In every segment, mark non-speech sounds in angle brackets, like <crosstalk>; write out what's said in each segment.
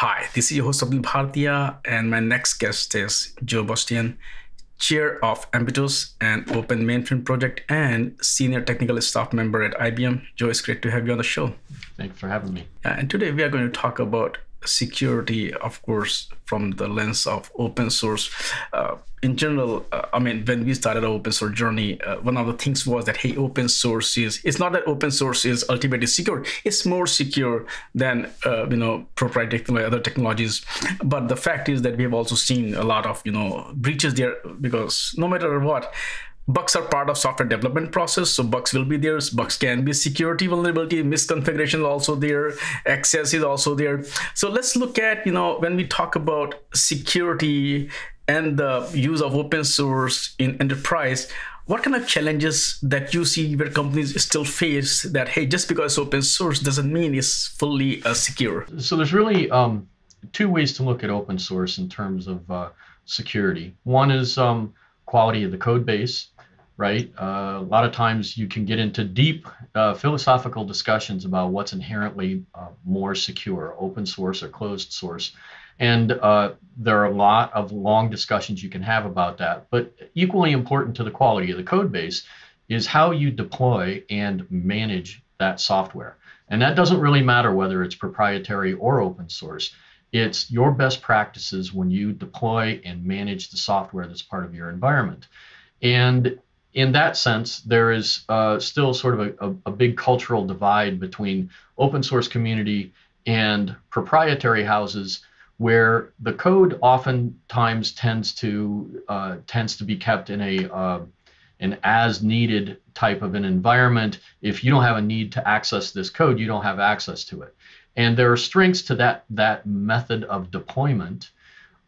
Hi, this is your host Abdul Bhartiya, and my next guest is Joe Bostian, Chair of Ambitus and Open Mainframe Project and Senior Technical Staff Member at IBM. Joe, it's great to have you on the show. Thanks for having me. Uh, and today we are going to talk about security, of course, from the lens of open source. Uh, in general, uh, I mean, when we started our open source journey, uh, one of the things was that, hey, open source is, it's not that open source is ultimately secure, it's more secure than, uh, you know, proprietary other technologies. But the fact is that we have also seen a lot of, you know, breaches there because no matter what, bugs are part of software development process so bugs will be there bugs can be security vulnerability misconfiguration is also there access is also there. So let's look at you know when we talk about security and the use of open source in enterprise what kind of challenges that you see where companies still face that hey just because open source doesn't mean it's fully uh, secure? So there's really um, two ways to look at open source in terms of uh, security. One is um, quality of the code base right? Uh, a lot of times you can get into deep uh, philosophical discussions about what's inherently uh, more secure, open source or closed source. And uh, there are a lot of long discussions you can have about that. But equally important to the quality of the code base is how you deploy and manage that software. And that doesn't really matter whether it's proprietary or open source. It's your best practices when you deploy and manage the software that's part of your environment. And in that sense, there is uh, still sort of a, a, a, big cultural divide between open source community and proprietary houses, where the code oftentimes tends to uh, tends to be kept in a uh, an as needed type of an environment. If you don't have a need to access this code, you don't have access to it. And there are strengths to that that method of deployment,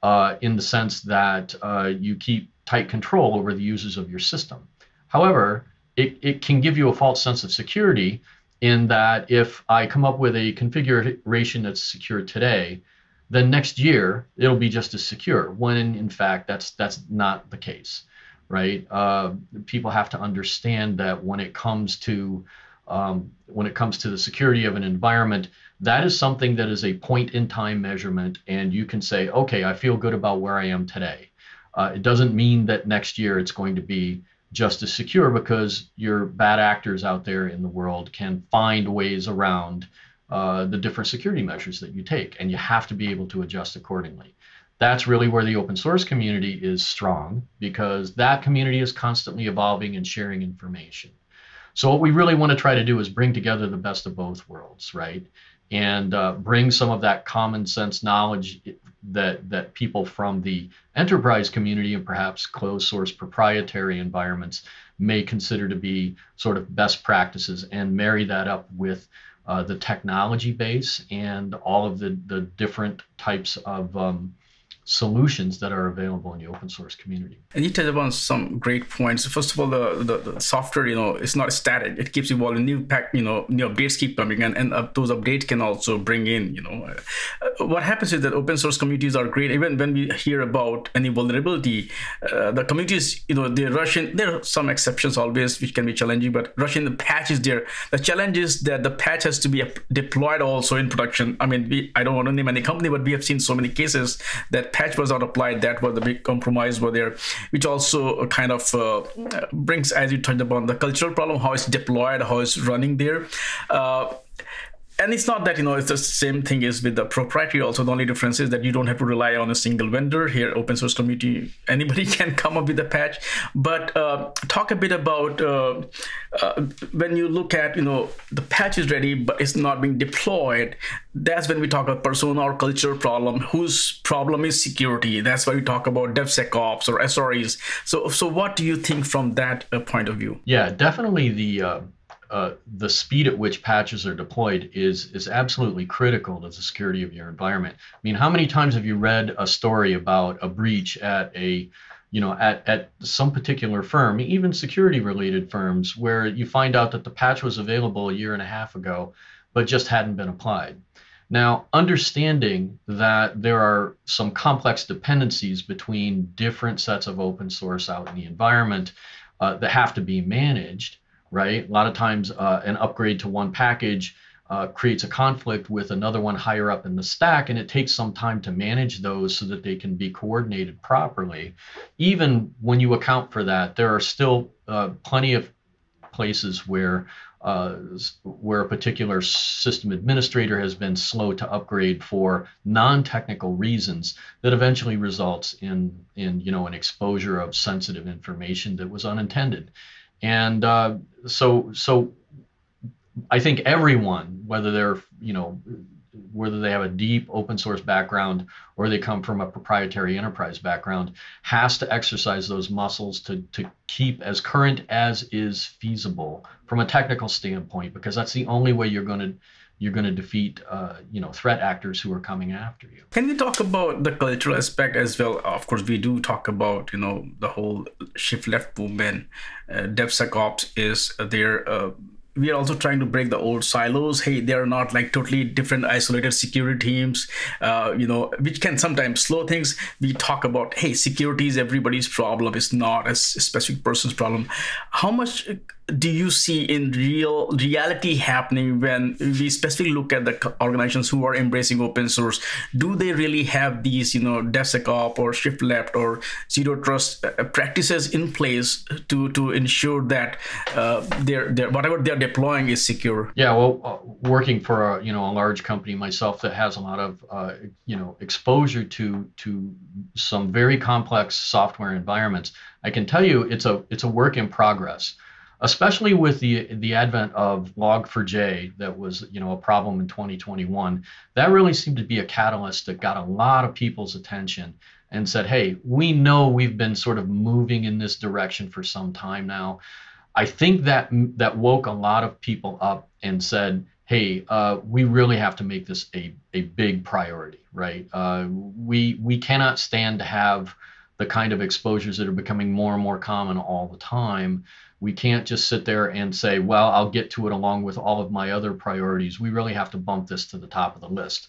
uh, in the sense that uh, you keep tight control over the users of your system. However, it, it can give you a false sense of security in that if I come up with a configuration that's secure today, then next year it'll be just as secure. When in fact that's that's not the case, right? Uh, people have to understand that when it comes to um, when it comes to the security of an environment, that is something that is a point in time measurement, and you can say, okay, I feel good about where I am today. Uh, it doesn't mean that next year it's going to be just as secure because your bad actors out there in the world can find ways around uh, the different security measures that you take, and you have to be able to adjust accordingly. That's really where the open source community is strong because that community is constantly evolving and sharing information. So, what we really want to try to do is bring together the best of both worlds, right? And uh, bring some of that common sense knowledge that that people from the enterprise community and perhaps closed source proprietary environments may consider to be sort of best practices and marry that up with uh, the technology base and all of the, the different types of um, solutions that are available in the open source community. And you touched upon some great points. First of all, the, the, the, software, you know, it's not static. It keeps evolving. New pack, you know, new updates keep coming, and and those updates can also bring in, you know, uh, what happens is that open source communities are great. Even when we hear about any vulnerability, uh, the communities, you know, they rush in. There are some exceptions always, which can be challenging, but rushing the patch is there. The challenge is that the patch has to be deployed also in production. I mean, we, I don't want to name any company, but we have seen so many cases that patch was not applied. That was the big compromise were there, which also kind of uh, brings, as you touched upon, the cultural problem, how it's deployed, how it's running there. Uh, and it's not that you know it's the same thing as with the proprietary. Also the only difference is that you don't have to rely on a single vendor. Here open source community <laughs> anybody can come up with a patch. But uh, talk a bit about uh, uh, when you look at you know the patch is ready but it's not being deployed. That's when we talk about persona or culture problem. Whose problem is security? That's why we talk about devsecops or sres so so what do you think from that uh, point of view? Yeah definitely the uh, the speed at which patches are deployed is is absolutely critical to the security of your environment. I mean, how many times have you read a story about a breach at a you know at, at some particular firm even security related firms where you find out that the patch was available a year and a half ago but just hadn't been applied now understanding that there are some complex dependencies between different sets of open source out in the environment uh, that have to be managed right? A lot of times, uh, an upgrade to one package uh, creates a conflict with another one higher up in the stack, and it takes some time to manage those so that they can be coordinated properly. Even when you account for that, there are still uh, plenty of places where uh, where a particular system administrator has been slow to upgrade for non-technical reasons that eventually results in in you know an exposure of sensitive information that was unintended and uh, so so I think everyone, whether they're you know whether they have a deep open source background or they come from a proprietary enterprise background, has to exercise those muscles to, to keep as current as is feasible from a technical standpoint, because that's the only way you're going to you're going to defeat uh, you know threat actors who are coming after you. Can we talk about the cultural aspect as well? Of course, we do talk about you know the whole shift left movement. Uh, DevSecOps is there. Uh, we are also trying to break the old silos hey they are not like totally different isolated security teams uh, you know which can sometimes slow things we talk about hey security is everybody's problem it's not a specific person's problem how much do you see in real reality happening when we specifically look at the organizations who are embracing open source? Do they really have these you know devsecop or shift left or zero trust uh, practices in place to to ensure that uh, their, their whatever they're deploying is secure? Yeah well uh, working for a you know a large company myself that has a lot of uh, you know exposure to to some very complex software environments i can tell you it's a it's a work in progress especially with the the advent of log4j that was you know a problem in 2021 that really seemed to be a catalyst that got a lot of people's attention and said hey we know we've been sort of moving in this direction for some time now. I think that that woke a lot of people up and said hey uh, we really have to make this a, a big priority right? Uh, we we cannot stand to have the kind of exposures that are becoming more and more common all the time we can't just sit there and say, well, I'll get to it along with all of my other priorities. We really have to bump this to the top of the list.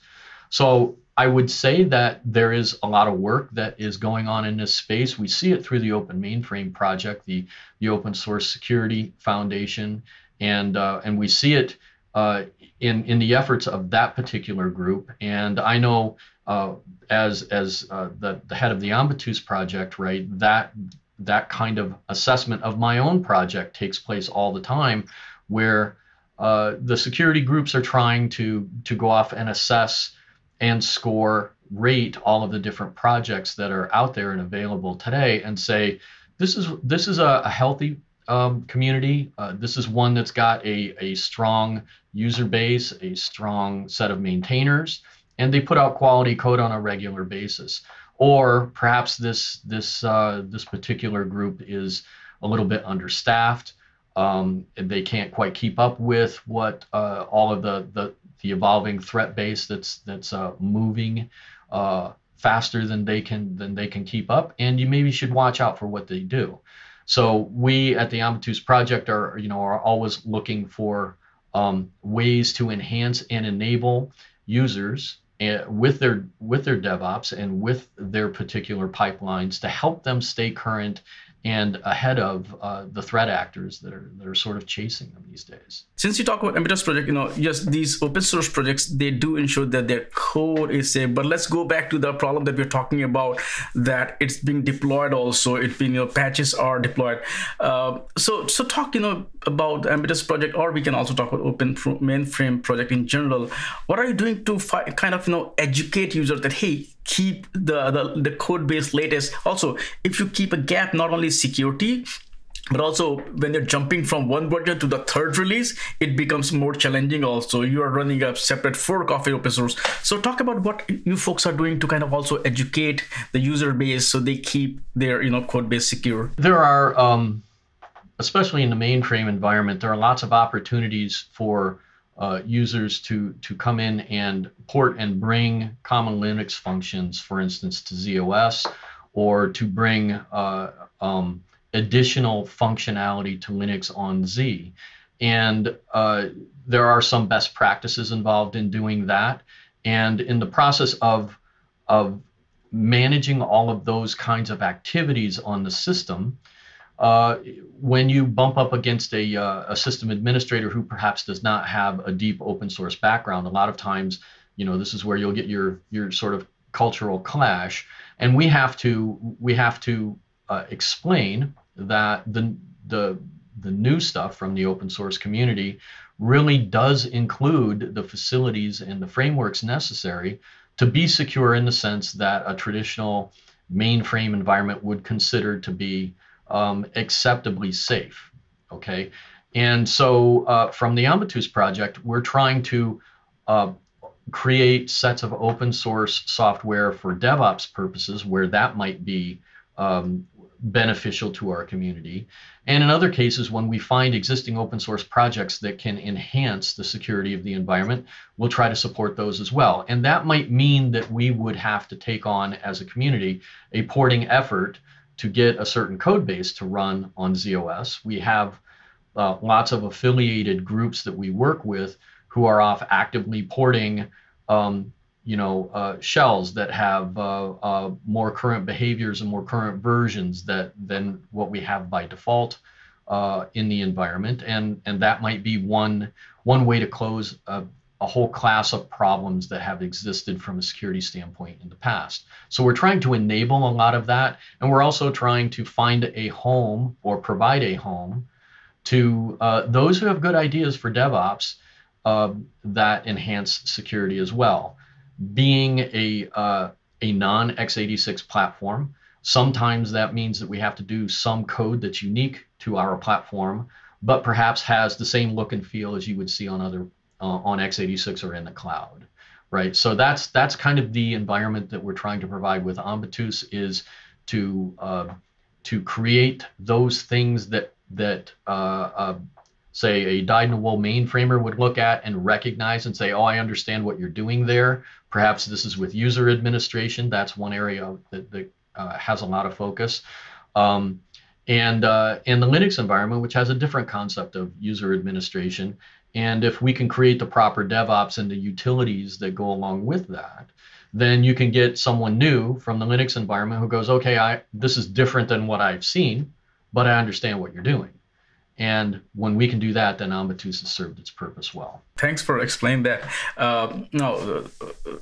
So I would say that there is a lot of work that is going on in this space. We see it through the Open Mainframe Project, the, the Open Source Security Foundation, and, uh, and we see it uh, in, in the efforts of that particular group. And I know uh, as, as uh, the, the head of the Ambitus project, right, that that kind of assessment of my own project takes place all the time where uh, the security groups are trying to to go off and assess and score rate all of the different projects that are out there and available today and say this is this is a, a healthy um, community. Uh, this is one that's got a, a strong user base a strong set of maintainers and they put out quality code on a regular basis or perhaps this this uh, this particular group is a little bit understaffed. Um, they can't quite keep up with what uh, all of the, the the evolving threat base that's that's uh, moving uh, faster than they can than they can keep up, and you maybe should watch out for what they do. So we at the Ambitus project are you know are always looking for um, ways to enhance and enable users with their with their DevOps and with their particular pipelines to help them stay current and ahead of uh, the threat actors that are that are sort of chasing them these days. Since you talk about Ambitus project, you know, yes, these open source projects they do ensure that their code is safe. But let's go back to the problem that we're talking about that it's being deployed also. It being you know patches are deployed. Uh, so so talk you know about Ambitus project, or we can also talk about Open Mainframe project in general. What are you doing to kind of you know educate users that hey keep the, the, the code base latest. Also, if you keep a gap, not only security, but also when you're jumping from one version to the third release it becomes more challenging also. You are running a separate fork of open source. So talk about what you folks are doing to kind of also educate the user base so they keep their you know code base secure. There are um, especially in the mainframe environment there are lots of opportunities for uh, users to to come in and port and bring common Linux functions, for instance, to ZOS, or to bring uh, um, additional functionality to Linux on Z. And uh, there are some best practices involved in doing that. And in the process of of managing all of those kinds of activities on the system, uh, when you bump up against a, uh, a system administrator who perhaps does not have a deep open source background, a lot of times, you know, this is where you'll get your your sort of cultural clash, and we have to we have to uh, explain that the the the new stuff from the open source community really does include the facilities and the frameworks necessary to be secure in the sense that a traditional mainframe environment would consider to be um, acceptably safe. Okay, and so uh, from the Ambitus project, we're trying to uh, create sets of open source software for DevOps purposes where that might be um, beneficial to our community. And in other cases, when we find existing open source projects that can enhance the security of the environment, we'll try to support those as well. And that might mean that we would have to take on, as a community, a porting effort to get a certain code base to run on ZOS. We have uh, lots of affiliated groups that we work with who are off actively porting um, you know uh, shells that have uh, uh, more current behaviors and more current versions that than what we have by default uh, in the environment and and that might be one one way to close a, a whole class of problems that have existed from a security standpoint in the past. So we're trying to enable a lot of that, and we're also trying to find a home or provide a home to uh, those who have good ideas for DevOps uh, that enhance security as well. Being a uh, a non x86 platform, sometimes that means that we have to do some code that's unique to our platform, but perhaps has the same look and feel as you would see on other uh, on x86 or in the cloud, right? So that's that's kind of the environment that we're trying to provide with Ambitus is to uh, to create those things that that uh, uh, say a dyed-in-the-wool mainframer would look at and recognize and say, oh, I understand what you're doing there. Perhaps this is with user administration. That's one area that, that uh, has a lot of focus. Um, and uh, and the Linux environment, which has a different concept of user administration, and if we can create the proper DevOps and the utilities that go along with that, then you can get someone new from the Linux environment who goes, okay, I this is different than what I've seen, but I understand what you're doing. And when we can do that, then Ambitus has served its purpose well. Thanks for explaining that. Uh, no, the,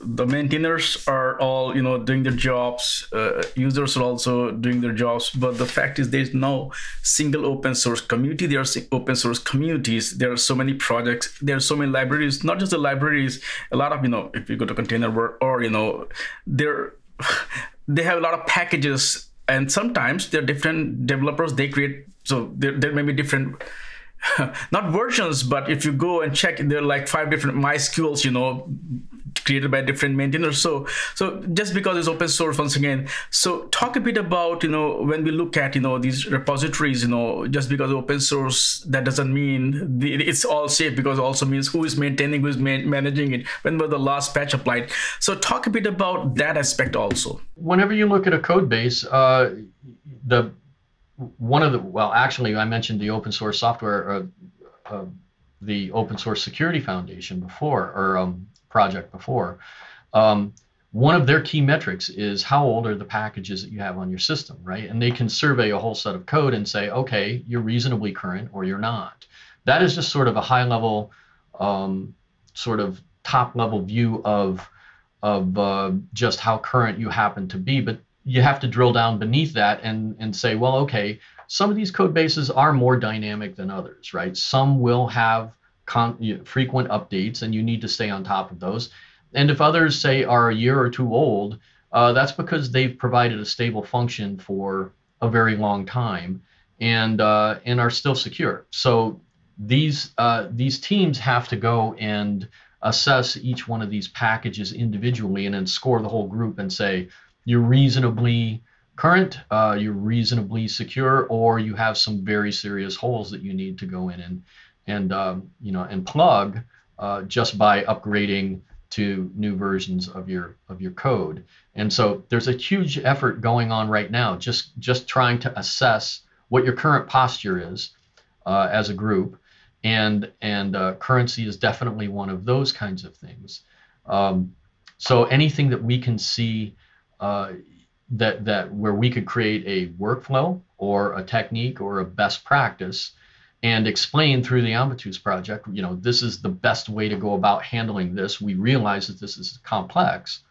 the, maintainers are all you know doing their jobs. Uh, users are also doing their jobs. But the fact is, there's no single open source community. There are open source communities. There are so many projects. There are so many libraries. Not just the libraries. A lot of you know, if you go to container work or you know, there <sighs> they have a lot of packages and sometimes there are different developers they create so there, there may be different <laughs> not versions but if you go and check there are like five different mysqls you know created by different maintainers. So so just because it's open source once again. So talk a bit about you know when we look at you know these repositories you know just because open source that doesn't mean the, it's all safe because it also means who is maintaining who is man managing it when was the last patch applied. So talk a bit about that aspect also. Whenever you look at a code base uh, the one of the well actually i mentioned the open source software uh, uh, the open source security foundation before or um, project before. Um, one of their key metrics is how old are the packages that you have on your system right? And they can survey a whole set of code and say okay you're reasonably current or you're not. That is just sort of a high level um, sort of top level view of of uh, just how current you happen to be. But you have to drill down beneath that and and say, well, okay, some of these code bases are more dynamic than others, right? Some will have con- frequent updates, and you need to stay on top of those. And if others say are a year or two old, uh, that's because they've provided a stable function for a very long time and uh, and are still secure. So these uh, these teams have to go and assess each one of these packages individually and then score the whole group and say, you're reasonably current, uh, you're reasonably secure, or you have some very serious holes that you need to go in and and um, you know and plug uh, just by upgrading to new versions of your of your code. And so there's a huge effort going on right now, just just trying to assess what your current posture is uh, as a group, and and uh, currency is definitely one of those kinds of things. Um, so anything that we can see uh, that that where we could create a workflow or a technique or a best practice and explain through the Ambitus project, you know, this is the best way to go about handling this. We realize that this is complex.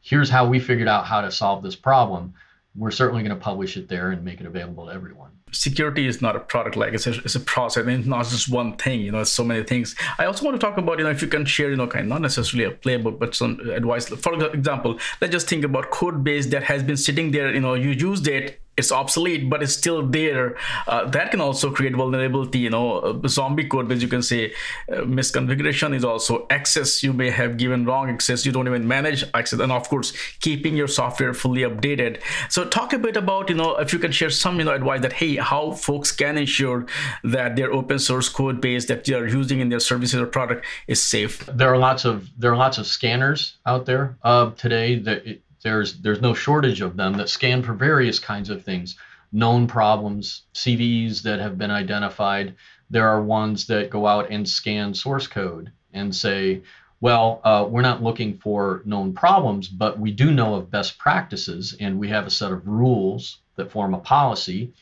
Here's how we figured out how to solve this problem. We're certainly going to publish it there and make it available to everyone security is not a product like it's a, it's a process and it's not just one thing you know it's so many things. I also want to talk about you know if you can share you know kind not necessarily a playbook but some advice. For example let's just think about code base that has been sitting there you know you used it it's obsolete but it's still there. Uh, that can also create vulnerability you know. Uh, zombie code base you can say uh, misconfiguration is also access. You may have given wrong access. You don't even manage access. And of course keeping your software fully updated. So talk a bit about you know if you can share some you know advice that hey how folks can ensure that their open source code base that they are using in their services or product is safe. There are lots of there are lots of scanners out there uh, today that it, there's there's no shortage of them that scan for various kinds of things, known problems, CVEs that have been identified. There are ones that go out and scan source code and say, well, uh, we're not looking for known problems, but we do know of best practices, and we have a set of rules that form a policy,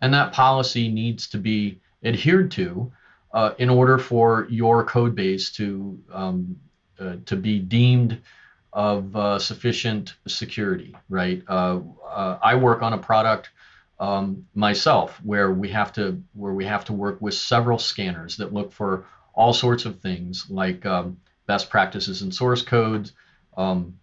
and that policy needs to be adhered to uh, in order for your code base to um, uh, to be deemed of uh, sufficient security, right? Uh, uh, I work on a product um, myself where we have to where we have to work with several scanners that look for all sorts of things like um, best practices in source codes, um,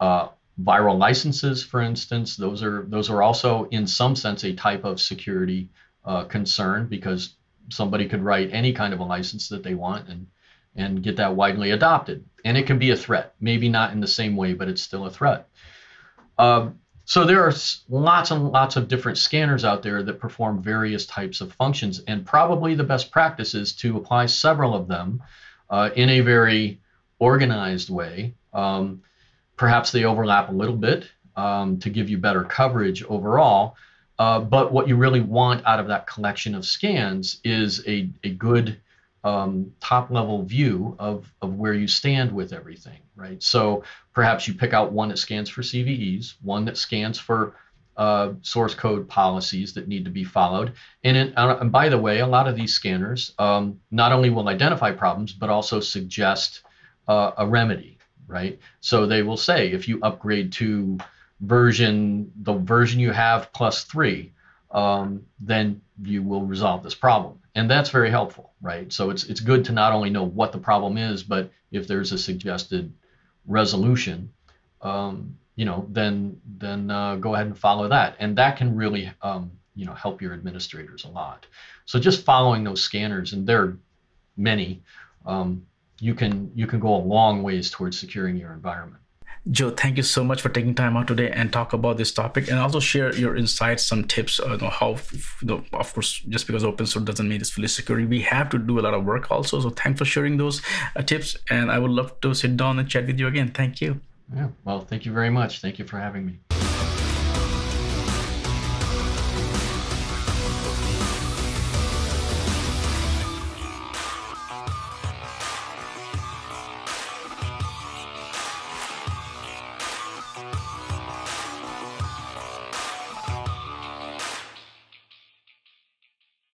uh, viral licenses, for instance. Those are those are also in some sense a type of security uh, concern because somebody could write any kind of a license that they want and and get that widely adopted. And it can be a threat, maybe not in the same way, but it's still a threat. Um, so there are lots and lots of different scanners out there that perform various types of functions, and probably the best practice is to apply several of them uh, in a very organized way. Um, perhaps they overlap a little bit um, to give you better coverage overall. Uh, but what you really want out of that collection of scans is a, a good um, top level view of, of where you stand with everything, right? So perhaps you pick out one that scans for CVEs, one that scans for uh, source code policies that need to be followed. And, in, uh, and by the way, a lot of these scanners um, not only will identify problems, but also suggest uh, a remedy, right? So they will say if you upgrade to version, the version you have plus three, um, then you will resolve this problem. And that's very helpful, right? So it's it's good to not only know what the problem is, but if there's a suggested resolution, um, you know, then then uh, go ahead and follow that, and that can really um, you know help your administrators a lot. So just following those scanners, and there are many, um, you can you can go a long ways towards securing your environment. Joe, thank you so much for taking time out today and talk about this topic and also share your insights, some tips on uh, how, you know, of course, just because open source doesn't mean it's fully secure. We have to do a lot of work also. So thanks for sharing those uh, tips. And I would love to sit down and chat with you again. Thank you. Yeah, well, thank you very much. Thank you for having me.